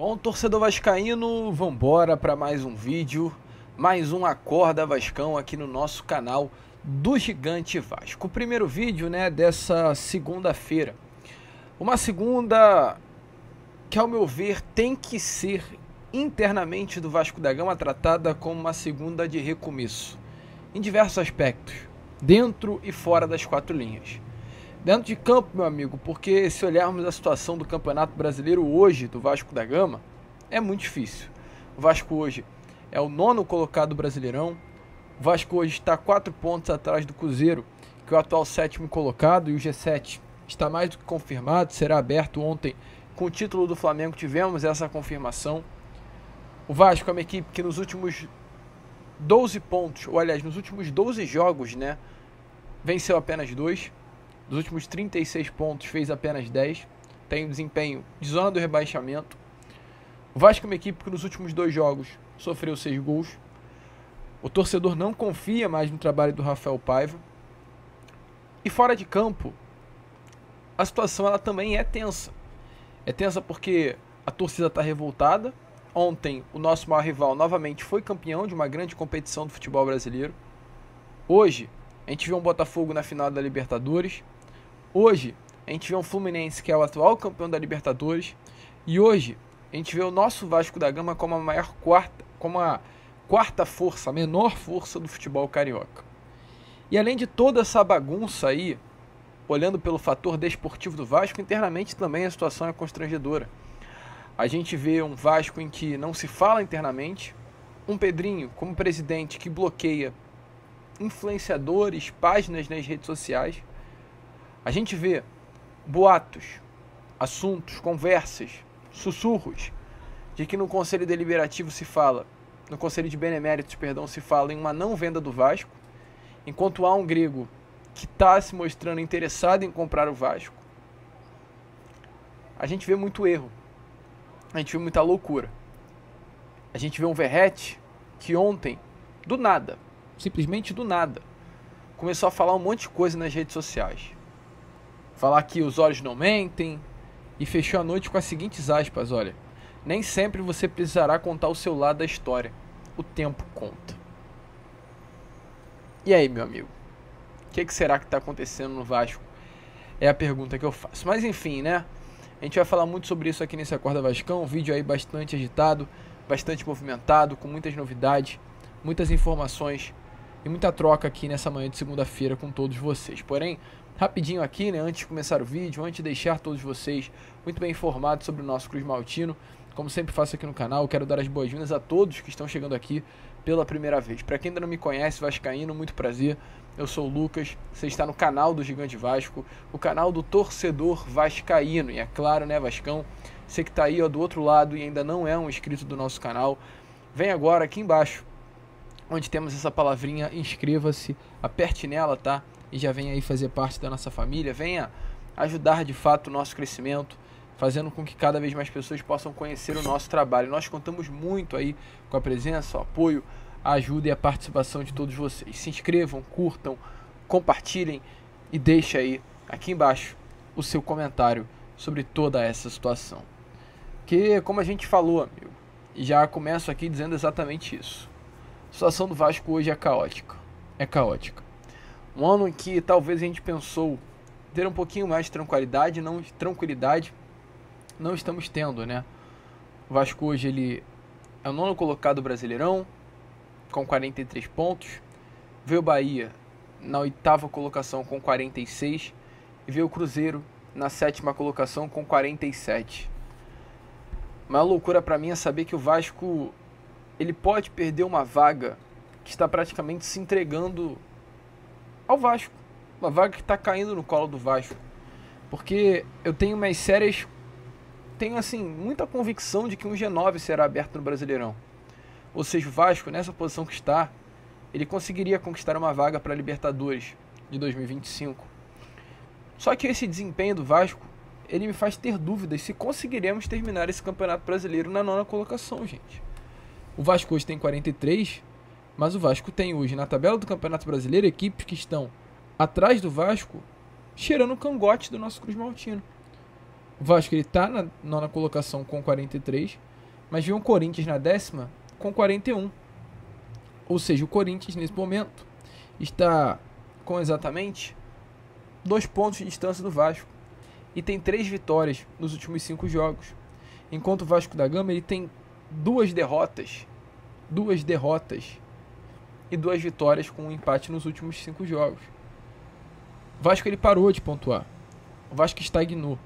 Bom, torcedor vascaíno, vambora para mais um vídeo, mais um Acorda Vascão aqui no nosso canal do Gigante Vasco. O primeiro vídeo, né, dessa segunda-feira. Uma segunda que, ao meu ver, tem que ser internamente do Vasco da Gama tratada como uma segunda de recomeço, em diversos aspectos, dentro e fora das quatro linhas. Dentro de campo, meu amigo, porque se olharmos a situação do Campeonato Brasileiro hoje, do Vasco da Gama, é muito difícil. O Vasco hoje é o nono colocado do Brasileirão. O Vasco hoje está quatro pontos atrás do Cruzeiro, que é o atual sétimo colocado, e o G7 está mais do que confirmado, será aberto ontem com o título do Flamengo. Tivemos essa confirmação. O Vasco é uma equipe que nos últimos 12 pontos, ou aliás, nos últimos 12 jogos, né, venceu apenas dois dos últimos 36 pontos, fez apenas 10. Tem um desempenho de zona do rebaixamento. O Vasco é uma equipe que nos últimos dois jogos sofreu 6 gols. O torcedor não confia mais no trabalho do Rafael Paiva. E fora de campo, a situação ela também é tensa. É tensa porque a torcida está revoltada. Ontem, o nosso maior rival novamente foi campeão de uma grande competição do futebol brasileiro. Hoje, a gente viu um Botafogo na final da Libertadores. Hoje, a gente vê um Fluminense que é o atual campeão da Libertadores. E hoje, a gente vê o nosso Vasco da Gama como a maior quarta, como a quarta força, a menor força do futebol carioca. E além de toda essa bagunça aí, olhando pelo fator desportivo do Vasco, internamente também a situação é constrangedora. A gente vê um Vasco em que não se fala internamente, um Pedrinho como presidente que bloqueia influenciadores, páginas nas redes sociais, a gente vê boatos, assuntos, conversas, sussurros de que no Conselho Deliberativo se fala, no Conselho de Beneméritos, perdão, se fala em uma não venda do Vasco, enquanto há um grego que está se mostrando interessado em comprar o Vasco. A gente vê muito erro. A gente vê muita loucura. A gente vê um Verrete que ontem, do nada, simplesmente do nada, começou a falar um monte de coisa nas redes sociais falar que os olhos não mentem e fechou a noite com as seguintes aspas, olha: Nem sempre você precisará contar o seu lado da história. O tempo conta. E aí, meu amigo? O que, que será que está acontecendo no Vasco? É a pergunta que eu faço. Mas enfim, né? A gente vai falar muito sobre isso aqui nesse Acorda Vascão. Um vídeo aí bastante agitado, bastante movimentado, com muitas novidades, muitas informações e muita troca aqui nessa manhã de segunda-feira com todos vocês. Porém, rapidinho aqui, né, antes de começar o vídeo, antes de deixar todos vocês muito bem informados sobre o nosso Cruz Maltino, como sempre faço aqui no canal, quero dar as boas-vindas a todos que estão chegando aqui pela primeira vez. Para quem ainda não me conhece, Vascaíno, muito prazer. Eu sou o Lucas, você está no canal do Gigante Vasco, o canal do torcedor vascaíno. E é claro, né, Vascão, você que está aí ó, do outro lado e ainda não é um inscrito do nosso canal, vem agora aqui embaixo, onde temos essa palavrinha inscreva-se, aperte nela, tá? E já venha aí fazer parte da nossa família, venha ajudar de fato o nosso crescimento, fazendo com que cada vez mais pessoas possam conhecer o nosso trabalho. Nós contamos muito aí com a presença, o apoio, a ajuda e a participação de todos vocês. Se inscrevam, curtam, compartilhem e deixe aí aqui embaixo o seu comentário sobre toda essa situação. Que, como a gente falou, amigo, já começo aqui dizendo exatamente isso. A situação do Vasco hoje é caótica. É caótica. Um ano em que talvez a gente pensou ter um pouquinho mais de tranquilidade, não tranquilidade, não estamos tendo, né? O Vasco hoje ele é o nono colocado brasileirão com 43 pontos. Vê o Bahia na oitava colocação com 46 e vê o Cruzeiro na sétima colocação com 47. Uma loucura para mim é saber que o Vasco ele pode perder uma vaga que está praticamente se entregando ao Vasco. Uma vaga que está caindo no colo do Vasco. Porque eu tenho mais sérias. Tenho, assim, muita convicção de que um G9 será aberto no Brasileirão. Ou seja, o Vasco, nessa posição que está, ele conseguiria conquistar uma vaga para a Libertadores de 2025. Só que esse desempenho do Vasco, ele me faz ter dúvidas se conseguiremos terminar esse Campeonato Brasileiro na nona colocação, gente. O Vasco hoje tem 43, mas o Vasco tem hoje na tabela do Campeonato Brasileiro equipes que estão atrás do Vasco cheirando o cangote do nosso Cruz Maltino. O Vasco ele tá na nona colocação com 43, mas viu um Corinthians na décima com 41. Ou seja, o Corinthians nesse momento está com exatamente dois pontos de distância do Vasco e tem três vitórias nos últimos cinco jogos, enquanto o Vasco da Gama ele tem duas derrotas, duas derrotas e duas vitórias com um empate nos últimos cinco jogos. O Vasco ele parou de pontuar. O Vasco estagnou.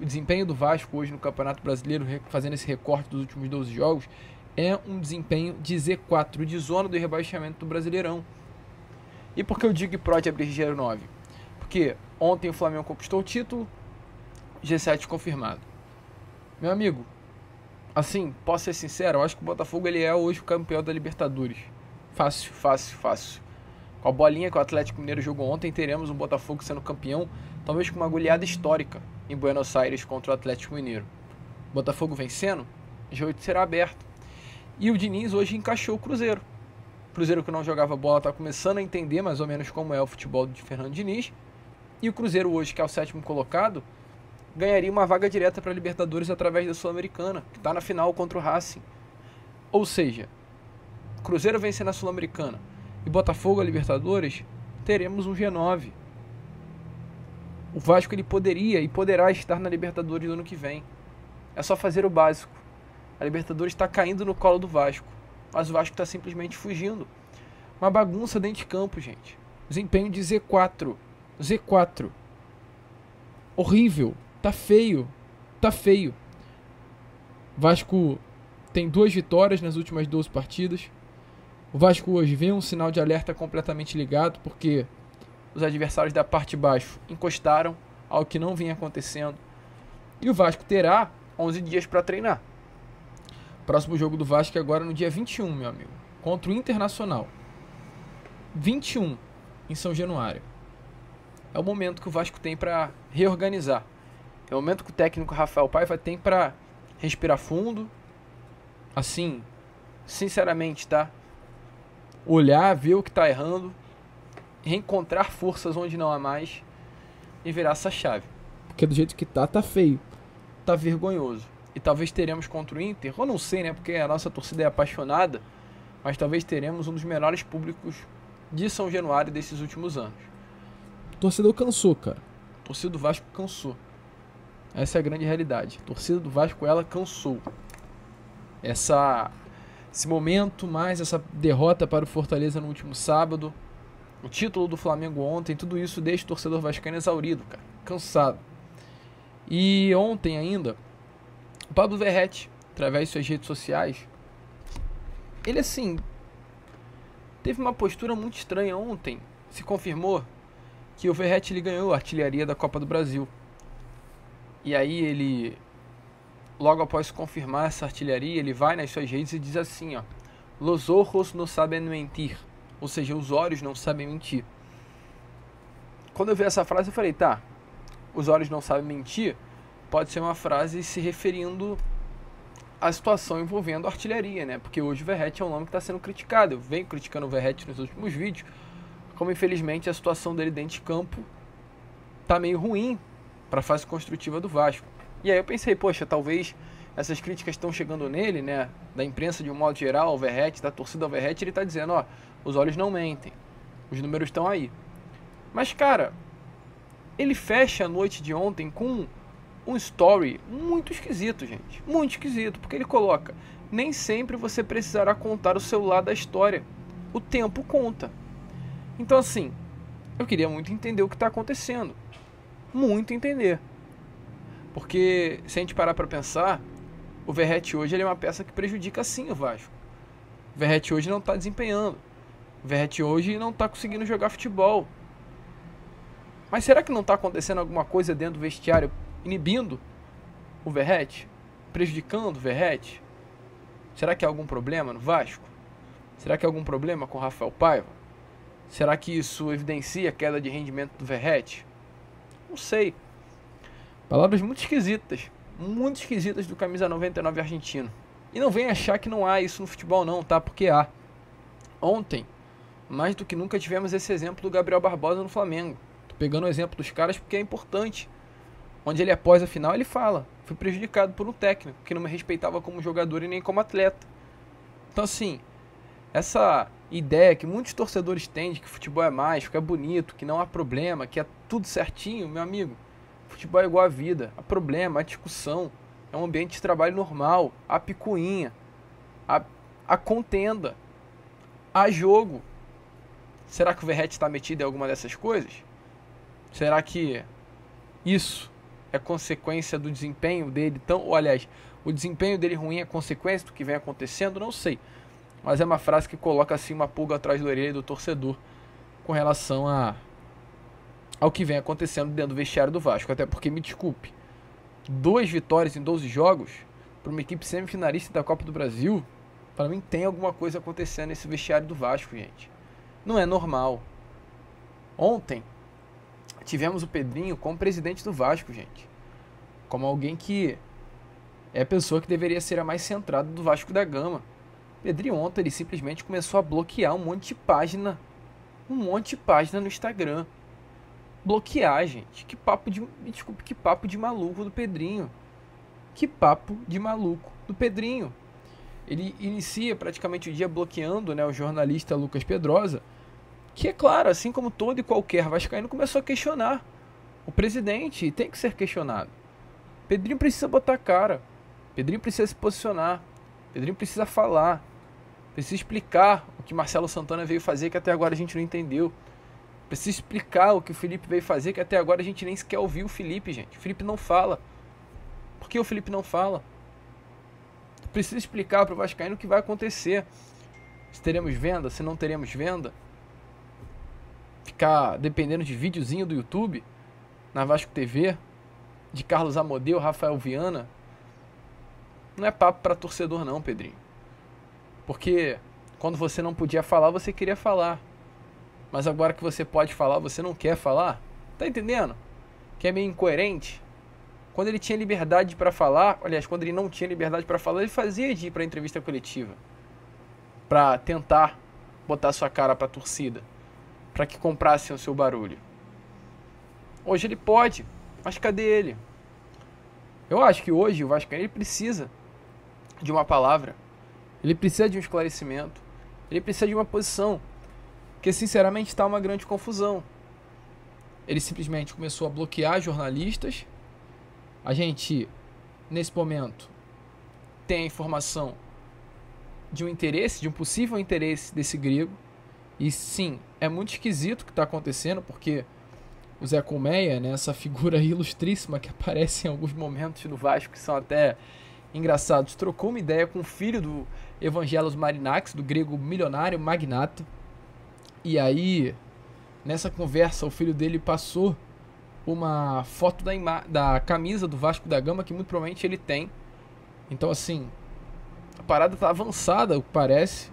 O desempenho do Vasco hoje no Campeonato Brasileiro, fazendo esse recorte dos últimos 12 jogos, é um desempenho de Z4, de zona do rebaixamento do Brasileirão. E por que eu digo que pode abrir G9? Porque ontem o Flamengo conquistou o título, G7 confirmado. Meu amigo, assim, posso ser sincero, eu acho que o Botafogo ele é hoje o campeão da Libertadores. Fácil, fácil, fácil. Com a bolinha que o Atlético Mineiro jogou ontem, teremos o Botafogo sendo campeão, talvez com uma goleada histórica em Buenos Aires contra o Atlético Mineiro. Botafogo vencendo, G8 será aberto. E o Diniz hoje encaixou o Cruzeiro. O Cruzeiro que não jogava bola está começando a entender mais ou menos como é o futebol de Fernando Diniz. E o Cruzeiro hoje, que é o sétimo colocado, ganharia uma vaga direta para a Libertadores através da Sul-Americana, que está na final contra o Racing. Ou seja, Cruzeiro vencer na Sul-Americana e Botafogo a Libertadores, teremos um G9. O Vasco ele poderia e poderá estar na Libertadores no ano que vem. É só fazer o básico. A Libertadores está caindo no colo do Vasco, mas o Vasco está simplesmente fugindo. Uma bagunça dentro de campo, gente. Desempenho de Z4. Z4. Horrível. Tá feio. Tá feio. Vasco tem duas vitórias nas últimas 12 partidas. O Vasco hoje vem um sinal de alerta completamente ligado, porque os adversários da parte de baixo encostaram ao que não vinha acontecendo. E o Vasco terá 11 dias para treinar. Próximo jogo do Vasco é agora no dia 21, meu amigo, contra o Internacional. 21 em São Januário. É o momento que o Vasco tem para reorganizar. É o momento que o técnico Rafael Paiva tem para respirar fundo. Assim, sinceramente, tá? Olhar, ver o que tá errando, reencontrar forças onde não há mais e virar essa chave. Porque do jeito que tá, tá feio. Tá vergonhoso. E talvez teremos contra o Inter, ou não sei, né? Porque a nossa torcida é apaixonada, mas talvez teremos um dos melhores públicos de São Januário desses últimos anos. O torcedor cansou, cara. O torcedor do Vasco cansou. Essa é a grande realidade. A torcida do Vasco, ela cansou. Essa, esse momento, mais essa derrota para o Fortaleza no último sábado, o título do Flamengo ontem, tudo isso deixa o torcedor vascaíno exaurido, cara. Cansado. E ontem ainda, o Pablo Verrete, através de suas redes sociais, ele assim, teve uma postura muito estranha ontem. Se confirmou que o Verrete ele ganhou a artilharia da Copa do Brasil. E aí ele, logo após confirmar essa artilharia, ele vai nas suas redes e diz assim, ó, Los ojos no sabem mentir, ou seja, os olhos não sabem mentir. Quando eu vi essa frase eu falei, tá, os olhos não sabem mentir, pode ser uma frase se referindo à situação envolvendo a artilharia, né? Porque hoje o Verrete é um nome que está sendo criticado. Eu venho criticando o Verrete nos últimos vídeos, como infelizmente a situação dele dentro de campo tá meio ruim para a fase construtiva do Vasco. E aí eu pensei, poxa, talvez essas críticas estão chegando nele, né? Da imprensa de um modo geral, Verrete, da torcida Verrete, ele está dizendo, ó, os olhos não mentem, os números estão aí. Mas cara, ele fecha a noite de ontem com um story muito esquisito, gente. Muito esquisito, porque ele coloca: nem sempre você precisará contar o seu lado da história. O tempo conta. Então, assim, eu queria muito entender o que está acontecendo. Muito entender. Porque, se a gente parar para pensar, o Verrete hoje é uma peça que prejudica sim o Vasco. O Verrete hoje não está desempenhando. O Verrete hoje não está conseguindo jogar futebol. Mas será que não está acontecendo alguma coisa dentro do vestiário inibindo o Verrete? Prejudicando o Verrete? Será que há algum problema no Vasco? Será que há algum problema com o Rafael Paiva? Será que isso evidencia a queda de rendimento do Verrete? Não sei. Palavras muito esquisitas. Muito esquisitas do camisa 99 argentino. E não vem achar que não há isso no futebol não, tá? Porque há. Ontem, mais do que nunca tivemos esse exemplo do Gabriel Barbosa no Flamengo. Tô pegando o exemplo dos caras porque é importante. onde ele após a final ele fala: "Fui prejudicado por um técnico que não me respeitava como jogador e nem como atleta". Então assim, essa ideia que muitos torcedores têm de que futebol é mágico, é bonito, que não há problema, que é tudo certinho, meu amigo. Futebol é igual à vida. Há problema, há discussão. É um ambiente de trabalho normal. Há picuinha. Há, há contenda. Há jogo. Será que o Verrete está metido em alguma dessas coisas? Será que isso é consequência do desempenho dele tão. Ou, aliás, o desempenho dele ruim é consequência do que vem acontecendo? Não sei. Mas é uma frase que coloca assim uma pulga atrás da orelha do torcedor com relação a ao que vem acontecendo dentro do vestiário do Vasco. Até porque, me desculpe, duas vitórias em 12 jogos para uma equipe semifinalista da Copa do Brasil, para mim tem alguma coisa acontecendo nesse vestiário do Vasco, gente. Não é normal. Ontem tivemos o Pedrinho como presidente do Vasco, gente. Como alguém que é a pessoa que deveria ser a mais centrada do Vasco da Gama. Pedrinho ontem ele simplesmente começou a bloquear um monte de página, um monte de página no Instagram. Bloquear, gente. Que papo de, desculpe, que papo de maluco do Pedrinho. Que papo de maluco do Pedrinho. Ele inicia praticamente o dia bloqueando, né, o jornalista Lucas Pedrosa, que é claro, assim como todo e qualquer vascaíno começou a questionar o presidente, tem que ser questionado. Pedrinho precisa botar cara. Pedrinho precisa se posicionar. Pedrinho precisa falar. Precisa explicar o que Marcelo Santana veio fazer que até agora a gente não entendeu. Precisa explicar o que o Felipe veio fazer que até agora a gente nem sequer ouviu o Felipe, gente. O Felipe não fala. Por que o Felipe não fala? Precisa explicar para o Vascaíno o que vai acontecer. Se teremos venda, se não teremos venda. Ficar dependendo de videozinho do YouTube, na Vasco TV, de Carlos Amodeu, Rafael Viana. Não é papo para torcedor não, Pedrinho. Porque quando você não podia falar, você queria falar. Mas agora que você pode falar, você não quer falar? Tá entendendo? Que é meio incoerente. Quando ele tinha liberdade para falar, aliás, quando ele não tinha liberdade para falar, ele fazia de ir para entrevista coletiva para tentar botar sua cara para a torcida, para que comprassem o seu barulho. Hoje ele pode, mas cadê ele? Eu acho que hoje o Vascaíno precisa de uma palavra ele precisa de um esclarecimento. Ele precisa de uma posição. Porque, sinceramente, está uma grande confusão. Ele simplesmente começou a bloquear jornalistas. A gente, nesse momento, tem a informação de um interesse, de um possível interesse desse grego. E sim, é muito esquisito o que está acontecendo, porque o Zé Colmeia, né, essa figura ilustríssima que aparece em alguns momentos no Vasco, que são até engraçados, trocou uma ideia com o filho do Evangelos Marinax, do grego milionário magnata. E aí, nessa conversa, o filho dele passou uma foto da, da camisa do Vasco da Gama, que muito provavelmente ele tem. Então, assim, a parada tá avançada, o que parece.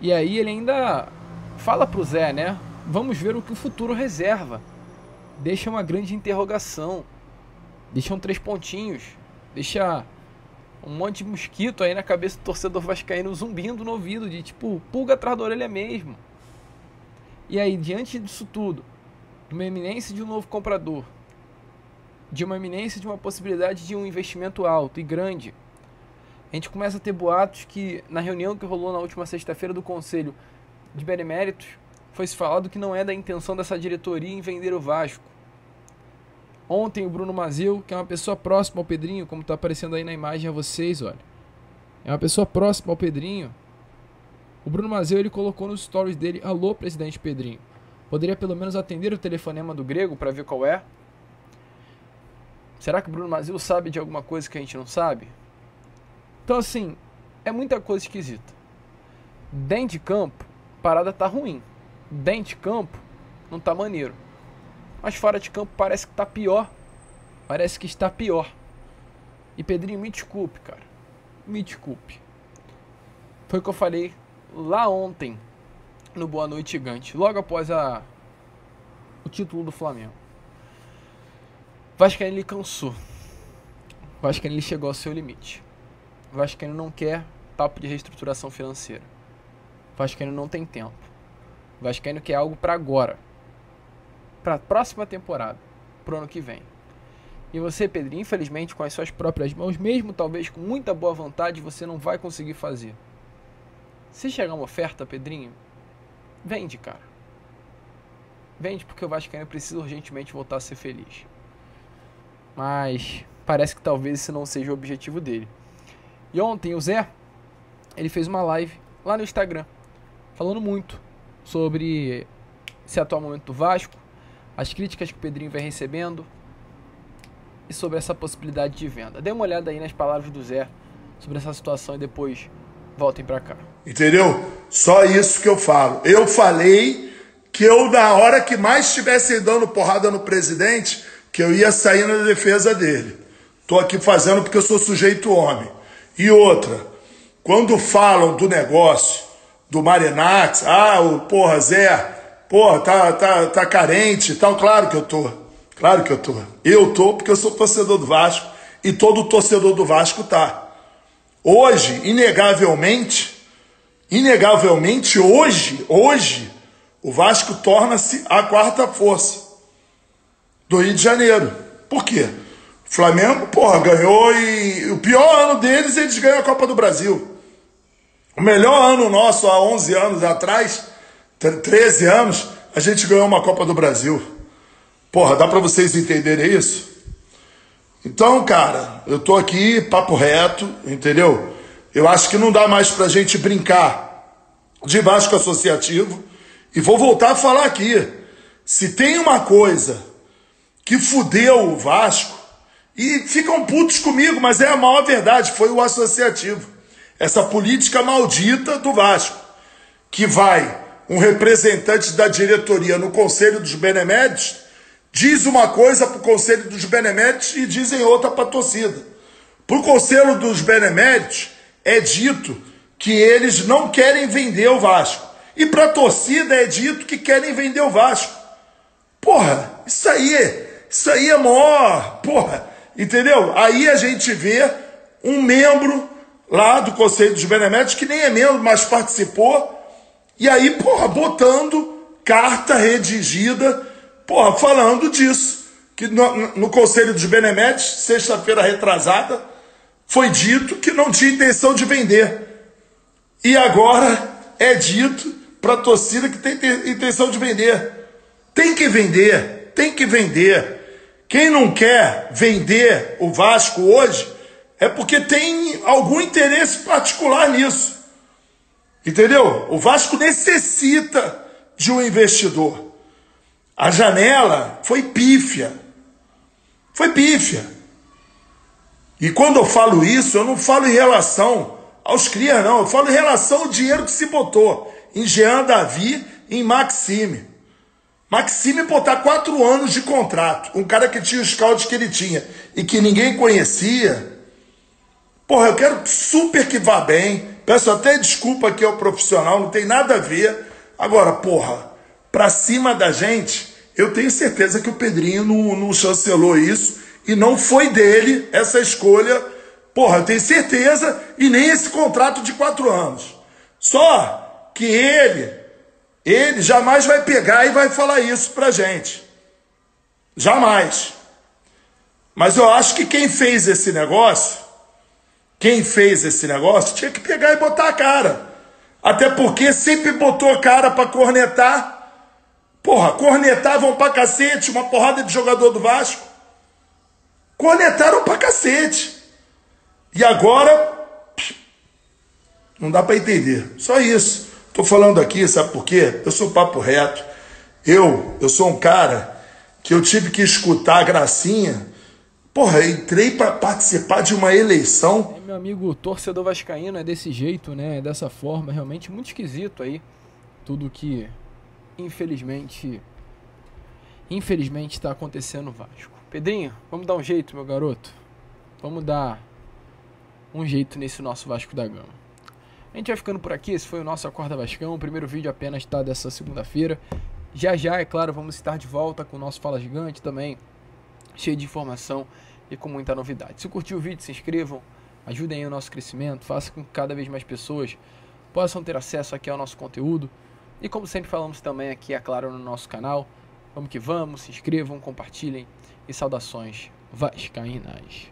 E aí ele ainda fala pro Zé, né? Vamos ver o que o futuro reserva. Deixa uma grande interrogação. Deixa um três pontinhos. Deixa um monte de mosquito aí na cabeça do torcedor vascaíno zumbindo no ouvido, de tipo, pulga atrás da orelha mesmo. E aí, diante disso tudo, de uma eminência de um novo comprador, de uma eminência de uma possibilidade de um investimento alto e grande, a gente começa a ter boatos que, na reunião que rolou na última sexta-feira do Conselho de Beneméritos, foi se falado que não é da intenção dessa diretoria em vender o Vasco. Ontem o Bruno Mazil, que é uma pessoa próxima ao Pedrinho, como está aparecendo aí na imagem a vocês, olha. É uma pessoa próxima ao Pedrinho. O Bruno Mazil ele colocou nos stories dele: Alô, presidente Pedrinho. Poderia pelo menos atender o telefonema do grego para ver qual é? Será que o Bruno Mazil sabe de alguma coisa que a gente não sabe? Então, assim, é muita coisa esquisita. Dentro de campo, parada tá ruim. Dentro de campo, não tá maneiro. Mas fora de campo parece que está pior. Parece que está pior. E Pedrinho, me desculpe, cara. Me desculpe. Foi o que eu falei lá ontem no Boa Noite Gigante, logo após a o título do Flamengo. Vascaíno ele cansou. Vascaíno ele chegou ao seu limite. Vascaíno não quer papo de reestruturação financeira. Vascaíno não tem tempo. Vascaíno quer algo para agora para a próxima temporada, pro ano que vem. E você, Pedrinho, infelizmente, com as suas próprias mãos, mesmo talvez com muita boa vontade, você não vai conseguir fazer. Se chegar uma oferta, Pedrinho, vende, cara. Vende porque o Vascaíno precisa urgentemente voltar a ser feliz. Mas parece que talvez esse não seja o objetivo dele. E ontem o Zé, ele fez uma live lá no Instagram, falando muito sobre esse atual momento do Vasco, as críticas que o Pedrinho vem recebendo e sobre essa possibilidade de venda. Dê uma olhada aí nas palavras do Zé sobre essa situação e depois voltem para cá. Entendeu? Só isso que eu falo. Eu falei que eu, na hora que mais estivesse dando porrada no presidente, que eu ia sair na defesa dele. Tô aqui fazendo porque eu sou sujeito homem. E outra, quando falam do negócio do Marinax, ah, o porra, Zé, porra, tá, tá, tá carente e tal, claro que eu tô. Claro que eu tô. Eu tô porque eu sou torcedor do Vasco e todo torcedor do Vasco tá. Hoje, inegavelmente, inegavelmente hoje, hoje, o Vasco torna-se a quarta força do Rio de Janeiro. Por quê? O Flamengo, porra, ganhou e o pior ano deles, eles ganham a Copa do Brasil. O melhor ano nosso, há 11 anos atrás, 13 anos, a gente ganhou uma Copa do Brasil. Porra, dá para vocês entenderem isso? Então, cara, eu tô aqui, papo reto, entendeu? Eu acho que não dá mais pra gente brincar de Vasco Associativo. E vou voltar a falar aqui. Se tem uma coisa que fudeu o Vasco, e ficam putos comigo, mas é a maior verdade, foi o associativo. Essa política maldita do Vasco, que vai um representante da diretoria no Conselho dos Beneméritos, diz uma coisa para o Conselho dos Beneméritos e dizem outra para a torcida. Para o Conselho dos Beneméritos é dito que eles não querem vender o Vasco. E para a torcida é dito que querem vender o Vasco. Porra, isso aí isso aí é maior, porra, entendeu? Aí a gente vê um membro lá do Conselho dos Beneméritos, que nem é membro, mas participou, e aí, porra, botando carta redigida, porra, falando disso. Que no, no Conselho dos Beneméritos, sexta-feira retrasada, foi dito que não tinha intenção de vender. E agora é dito para a torcida que tem intenção de vender. Tem que vender, tem que vender. Quem não quer vender o Vasco hoje é porque tem algum interesse particular nisso. Entendeu? O Vasco necessita de um investidor. A janela foi pífia. Foi pífia. E quando eu falo isso, eu não falo em relação aos cria, não. Eu falo em relação ao dinheiro que se botou em Jean Davi em Maxime. Maxime botar quatro anos de contrato, um cara que tinha os scouts que ele tinha e que ninguém conhecia. Porra, eu quero super que vá bem. Peço até desculpa que é o profissional, não tem nada a ver. Agora, porra, pra cima da gente, eu tenho certeza que o Pedrinho não, não chancelou isso e não foi dele essa escolha. Porra, eu tenho certeza e nem esse contrato de quatro anos. Só que ele ele jamais vai pegar e vai falar isso pra gente. Jamais. Mas eu acho que quem fez esse negócio, quem fez esse negócio, tinha que pegar e botar a cara. Até porque sempre botou a cara para cornetar. Porra, cornetavam pra cacete uma porrada de jogador do Vasco. Cornetaram pra cacete. E agora, não dá para entender. Só isso. Estou falando aqui, sabe por quê? Eu sou papo reto. Eu, eu sou um cara que eu tive que escutar a gracinha. Porra, entrei para participar de uma eleição. É, meu amigo, torcedor vascaíno é desse jeito, né? É dessa forma, realmente muito esquisito aí. Tudo que, infelizmente, infelizmente está acontecendo no Vasco. Pedrinho, vamos dar um jeito, meu garoto. Vamos dar um jeito nesse nosso Vasco da Gama. A gente vai ficando por aqui. Esse foi o nosso Acorda Vascão. O primeiro vídeo apenas está dessa segunda-feira. Já já, é claro, vamos estar de volta com o nosso Fala Gigante também, cheio de informação e com muita novidade. Se curtiu o vídeo, se inscrevam, ajudem aí o nosso crescimento, faça com que cada vez mais pessoas possam ter acesso aqui ao nosso conteúdo. E como sempre falamos também aqui, é claro, no nosso canal, vamos que vamos, se inscrevam, compartilhem e saudações vascaínas.